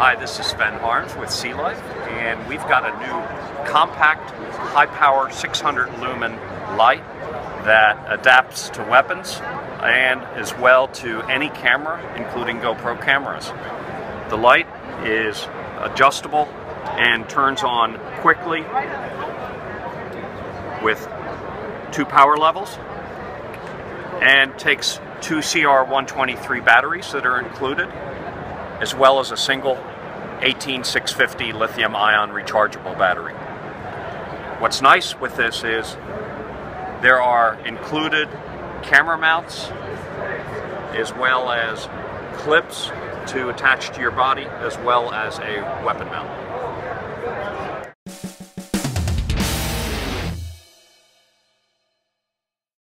Hi, this is Sven Harms with SeaLife, and we've got a new compact, high power 600 lumen light that adapts to weapons and as well to any camera, including GoPro cameras. The light is adjustable and turns on quickly with two power levels and takes two CR123 batteries that are included as well as a single 18650 lithium ion rechargeable battery. What's nice with this is there are included camera mounts as well as clips to attach to your body as well as a weapon mount.